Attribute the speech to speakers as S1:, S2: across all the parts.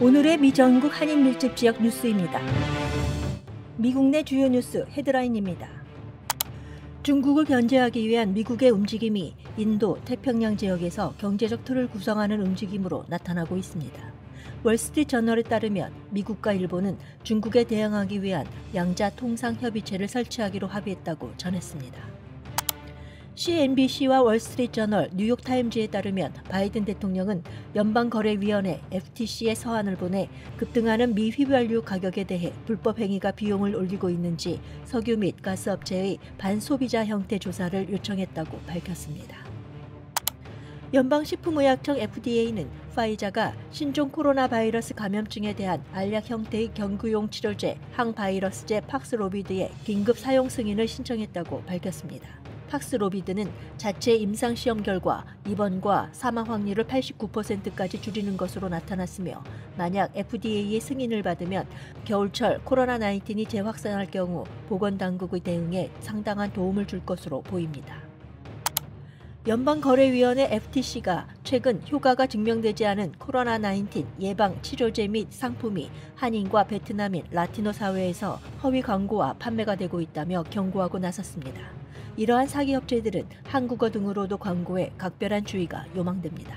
S1: 오늘의 미 전국 한인 밀집 지역 뉴스입니다. 미국 내 주요 뉴스 헤드라인입니다. 중국을 견제하기 위한 미국의 움직임이 인도 태평양 지역에서 경제적 틀을 구성하는 움직임으로 나타나고 있습니다. 월스트리트 저널에 따르면 미국과 일본은 중국에 대응하기 위한 양자 통상 협의체를 설치하기로 합의했다고 전했습니다. CNBC와 월스트리트저널, 뉴욕타임즈에 따르면 바이든 대통령은 연방거래위원회 FTC에 서한을 보내 급등하는 미 휘발유 가격에 대해 불법 행위가 비용을 올리고 있는지 석유 및 가스 업체의 반소비자 형태 조사를 요청했다고 밝혔습니다. 연방식품의약청 FDA는 파이자가 신종 코로나 바이러스 감염증에 대한 알약 형태의 경구용 치료제 항바이러스제 팍스로비드의 긴급 사용 승인을 신청했다고 밝혔습니다. 팍스로비드는 자체 임상시험 결과 입원과 사망 확률을 89%까지 줄이는 것으로 나타났으며 만약 FDA의 승인을 받으면 겨울철 코로나19이 재확산할 경우 보건당국의 대응에 상당한 도움을 줄 것으로 보입니다. 연방거래위원회 FTC가 최근 효과가 증명되지 않은 코로나19 예방 치료제 및 상품이 한인과 베트남인 라티노 사회에서 허위 광고와 판매가 되고 있다며 경고하고 나섰습니다. 이러한 사기 업체들은 한국어 등으로도 광고해 각별한 주의가 요망됩니다.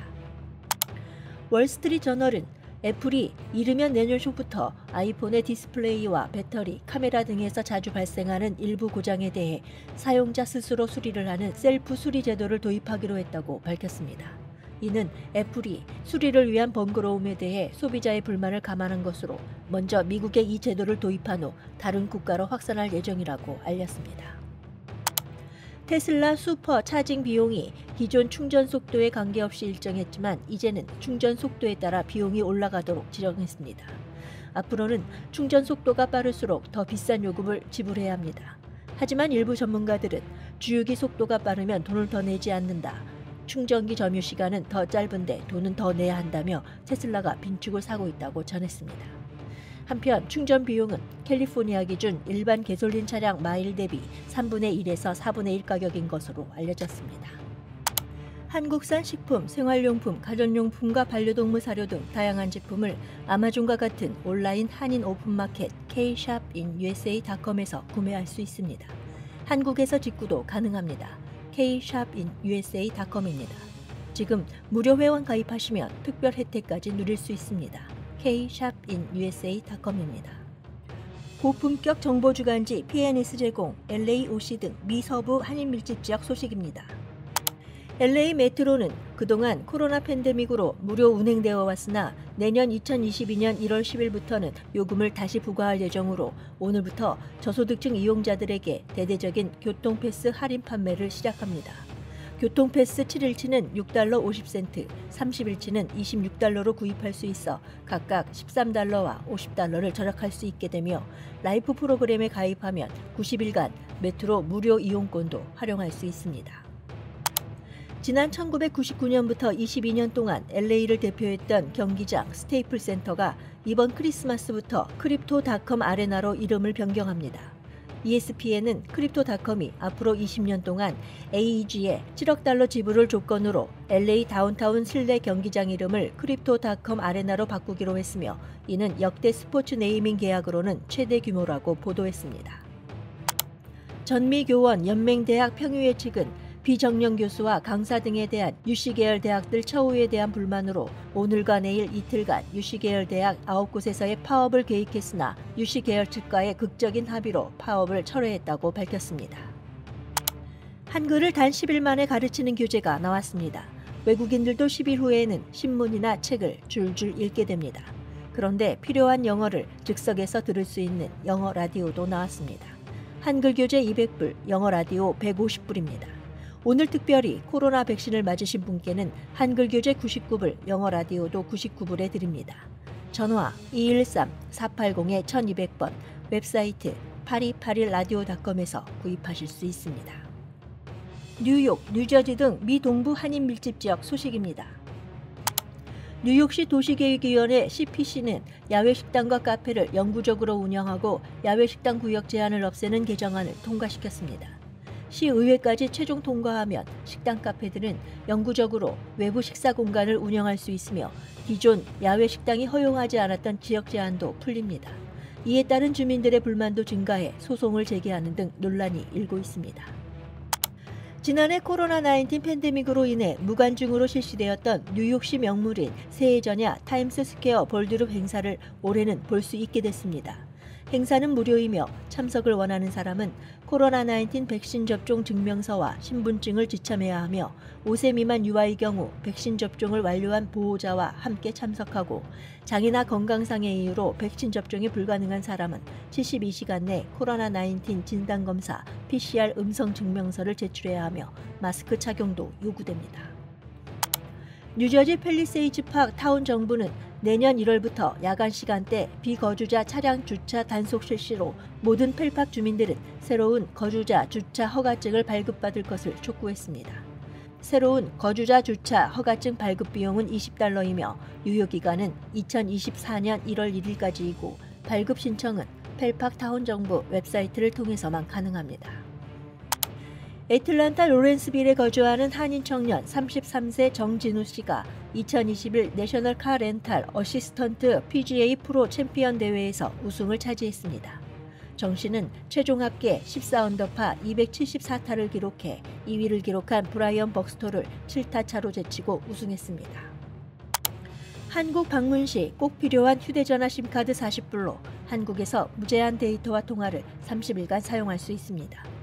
S1: 월스트리트 저널은 애플이 이르면 내년 초부터 아이폰의 디스플레이와 배터리, 카메라 등에서 자주 발생하는 일부 고장에 대해 사용자 스스로 수리를 하는 셀프 수리 제도를 도입하기로 했다고 밝혔습니다. 이는 애플이 수리를 위한 번거로움에 대해 소비자의 불만을 감안한 것으로 먼저 미국에 이 제도를 도입한 후 다른 국가로 확산할 예정이라고 알렸습니다. 테슬라 슈퍼 차징 비용이 기존 충전 속도에 관계없이 일정했지만 이제는 충전 속도에 따라 비용이 올라가도록 지정했습니다. 앞으로는 충전 속도가 빠를수록 더 비싼 요금을 지불해야 합니다. 하지만 일부 전문가들은 주유기 속도가 빠르면 돈을 더 내지 않는다. 충전기 점유 시간은 더 짧은데 돈은 더 내야 한다며 테슬라가 빈축을 사고 있다고 전했습니다. 한편 충전 비용은 캘리포니아 기준 일반 개솔린 차량 마일 대비 3분의 1에서 4분의 1 가격인 것으로 알려졌습니다. 한국산 식품, 생활용품, 가전용품과 반려동물 사료 등 다양한 제품을 아마존과 같은 온라인 한인 오픈마켓 K샵인 USA.com에서 구매할 수 있습니다. 한국에서 직구도 가능합니다. K샵인 USA.com입니다. 지금 무료 회원 가입하시면 특별 혜택까지 누릴 수 있습니다. kshopinUSA.com입니다. 고품격 정보 주간지 PNS 제공, LAOC 등 미서부 한인 밀집 지역 소식입니다. LA 메트로는 그동안 코로나 팬데믹으로 무료 운행되어 왔으나 내년 2022년 1월 10일부터는 요금을 다시 부과할 예정으로 오늘부터 저소득층 이용자들에게 대대적인 교통패스 할인 판매를 시작합니다. 교통패스 7일치는 6달러 50센트, 30일치는 26달러로 구입할 수 있어 각각 13달러와 50달러를 절약할 수 있게 되며 라이프 프로그램에 가입하면 90일간 메트로 무료 이용권도 활용할 수 있습니다. 지난 1999년부터 22년 동안 LA를 대표했던 경기장 스테이플 센터가 이번 크리스마스부터 크립토닷컴 아레나로 이름을 변경합니다. ESPN은 크립토닷컴이 앞으로 20년 동안 AEG에 7억 달러 지불을 조건으로 LA 다운타운 실내 경기장 이름을 크립토닷컴 아레나로 바꾸기로 했으며 이는 역대 스포츠 네이밍 계약으로는 최대 규모라고 보도했습니다. 전미교원 연맹대학 평의회 측은 비정령 교수와 강사 등에 대한 유시 계열 대학들 처우에 대한 불만으로 오늘과 내일 이틀간 유시 계열 대학 9곳에서의 파업을 계획했으나 유시 계열 측과의 극적인 합의로 파업을 철회했다고 밝혔습니다. 한글을 단 10일 만에 가르치는 교재가 나왔습니다. 외국인들도 10일 후에는 신문이나 책을 줄줄 읽게 됩니다. 그런데 필요한 영어를 즉석에서 들을 수 있는 영어 라디오도 나왔습니다. 한글 교재 200불, 영어 라디오 150불입니다. 오늘 특별히 코로나 백신을 맞으신 분께는 한글 교재 99불, 영어 라디오도 99불에 드립니다. 전화 213-480-1200번, 웹사이트 8281라디오닷컴에서 구입하실 수 있습니다. 뉴욕, 뉴저지 등 미 동부 한인 밀집 지역 소식입니다. 뉴욕시 도시계획위원회 CPC는 야외 식당과 카페를 영구적으로 운영하고 야외 식당 구역 제한을 없애는 개정안을 통과시켰습니다. 시의회까지 최종 통과하면 식당 카페들은 영구적으로 외부 식사 공간을 운영할 수 있으며 기존 야외 식당이 허용하지 않았던 지역 제한도 풀립니다. 이에 따른 주민들의 불만도 증가해 소송을 제기하는 등 논란이 일고 있습니다. 지난해 코로나19 팬데믹으로 인해 무관중으로 실시되었던 뉴욕시 명물인 새해 전야 타임스 스퀘어 ball drop 행사를 올해는 볼 수 있게 됐습니다. 행사는 무료이며 참석을 원하는 사람은 코로나19 백신 접종 증명서와 신분증을 지참해야 하며 5세 미만 유아의 경우 백신 접종을 완료한 보호자와 함께 참석하고 장애나 건강상의 이유로 백신 접종이 불가능한 사람은 72시간 내 코로나19 진단검사 PCR 음성 증명서를 제출해야 하며 마스크 착용도 요구됩니다. 뉴저지 펠리세이즈 팍 타운 정부는 내년 1월부터 야간 시간대 비거주자 차량 주차 단속 실시로 모든 펠팍 주민들은 새로운 거주자 주차 허가증을 발급받을 것을 촉구했습니다. 새로운 거주자 주차 허가증 발급 비용은 20달러이며 유효 기간은 2024년 1월 1일까지이고 발급 신청은 펠팍 타운 정부 웹사이트를 통해서만 가능합니다. 애틀란타 로렌스빌에 거주하는 한인 청년 33세 정진우 씨가 2021 National Car Rental Assistant PGA 프로 챔피언 대회에서 우승을 차지했습니다. 정 씨는 최종 합계 14언더파 274타를 기록해 2위를 기록한 브라이언 벅스토를 7타 차로 제치고 우승했습니다. 한국 방문 시 꼭 필요한 휴대전화 심카드 40불로 한국에서 무제한 데이터와 통화를 30일간 사용할 수 있습니다.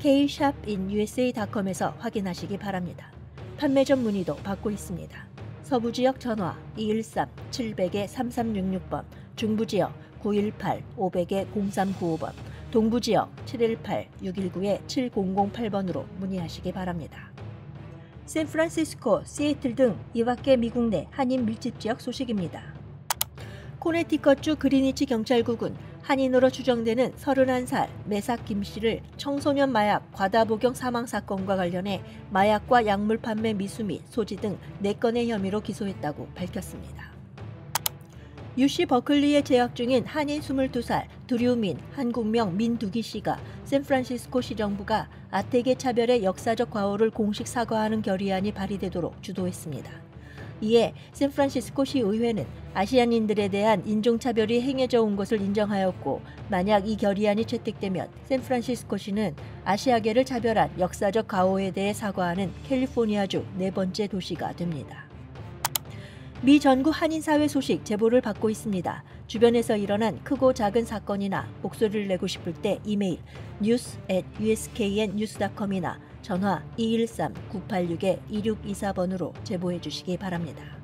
S1: kshopinUSA.com에서 확인하시기 바랍니다. 판매점 문의도 받고 있습니다. 서부 지역 전화 213-700-3366번, 중부 지역 918-500-0395번, 동부 지역 718-619-7008번으로 문의하시기 바랍니다. 샌프란시스코, 시애틀 등 이밖에 미국 내 한인 밀집 지역 소식입니다. 코네티컷주 그리니치 경찰국은 한인으로 추정되는 31살 매삭 김 씨를 청소년 마약 과다 복용 사망 사건과 관련해 마약과 약물 판매 미수 및 소지 등 4건의 혐의로 기소했다고 밝혔습니다. UC 버클리에 재학 중인 한인 22살 두류민 한국명 민두기 씨가 샌프란시스코 시정부가 아태계 차별의 역사적 과오를 공식 사과하는 결의안이 발의되도록 주도했습니다. 이에 샌프란시스코시 의회는 아시안인들에 대한 인종차별이 행해져 온 것을 인정하였고 만약 이 결의안이 채택되면 샌프란시스코시는 아시아계를 차별한 역사적 가오에 대해 사과하는 캘리포니아주 네 번째 도시가 됩니다. 미 전국 한인사회 소식 제보를 받고 있습니다. 주변에서 일어난 크고 작은 사건이나 목소리를 내고 싶을 때 이메일 news at usknnews.com이나 전화 213-986-2624번으로 제보해 주시기 바랍니다.